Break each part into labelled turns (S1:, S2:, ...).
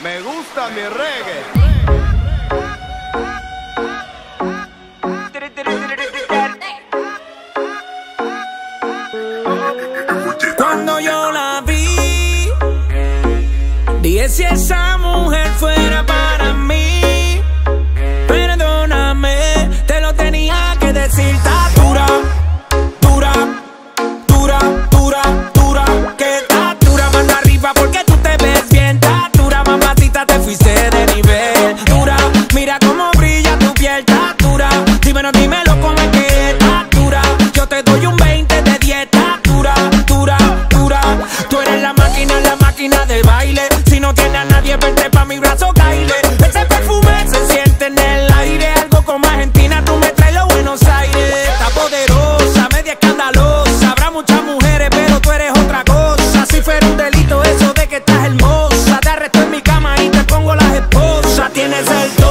S1: Me gusta mi reggae.
S2: Cuando yo la vi, dije si esa del baile. Si no tienes a nadie, vente pa' mi brazo, caile. Ese perfume se siente en el aire. Algo como Argentina, tú me traes los Buenos Aires. Está poderosa, media escandalosa. Habrá muchas mujeres, pero tú eres otra cosa. Si fuera un delito eso de que estás hermosa. Te arresto en mi cama y te pongo las esposas. Tienes el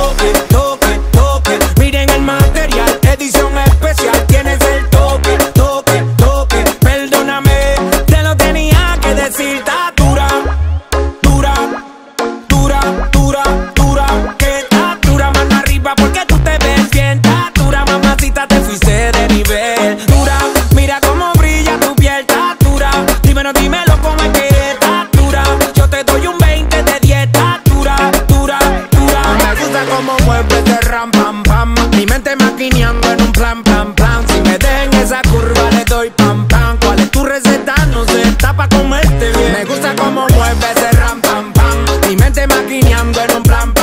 S2: mueves ese ram, pam, pam. Mi mente maquineando en un plan, plan, plan. Si me den esa curva, le doy pam, pam. ¿Cuál es tu receta? No sé, está pa' comerte bien. Me gusta cómo mueves ese ram, pam, pam. Mi mente maquineando en un plan, pam,